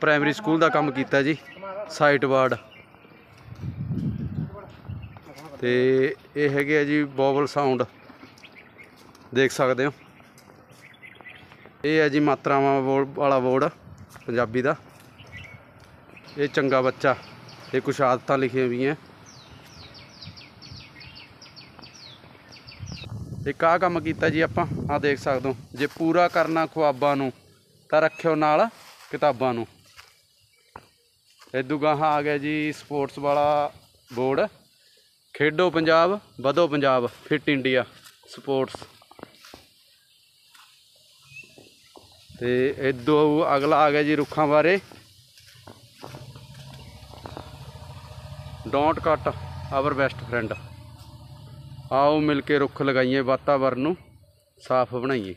Primary school ਦਾ ਕੰਮ ਕੀਤਾ ਜੀ ਸਾਈਟ ਵਾਰਡ ਤੇ ਇਹ ਹੈਗੇ ਆ ਜੀ ਬੋਬਲ ਸਾਊਂਡ ਦੇਖ ਸਕਦੇ ਹੋ। ਇਹ ਹੈ ਜੀ ਮਾਤਰਾਵਾਂ ਬੋਰਡ ਵਾਲਾ ਬੋਰਡ, ਪੰਜਾਬੀ ਦਾ। ਇਹ ਚੰਗਾ ਬੱਚਾ, ਇਹ ਕੁਛ ਆਦਤਾਂ ਲਿਖੀਆਂ ਵੀ ਹੈ ਇੱਕ ਕੰਮ ਕੀਤਾ ਜੀ ਆਪਾਂ ਆ ਦੇਖ ਸਕਦੇ ਹੋ। ਜੇ ਪੂਰਾ ਕਰਨਾ ਖੁਆਬਾਂ ਨੂੰ, ਤਾਂ ਰੱਖਿਓ ਨਾਲ ਕਿਤਾਬਾਂ ਨੂੰ। ਇਦੂ ਗਾਹਾਂ ਆ ਗਿਆ ਜੀ ਸਪੋਰਟਸ ਵਾਲਾ ਬੋਰਡ। ਖੇਡੋ ਪੰਜਾਬ, ਵਧੋ ਪੰਜਾਬ, ਫਿਟ ਇੰਡੀਆ, ਸਪੋਰਟਸ। ਤੇ ਇਦੋਂ ਅਗਲਾ ਆ ਗਿਆ ਜੀ ਰੁੱਖਾਂ ਬਾਰੇ। ਡੋਂਟ ਕੱਟ, ਆਵਰ ਬੈਸਟ ਫਰੈਂਡ। ਆਓ ਮਿਲ ਕੇ ਰੁੱਖ ਲਗਾਈਏ ਵਾਤਾਵਰਨ ਨੂੰ, ਸਾਫ਼ ਬਣਾਈਏ।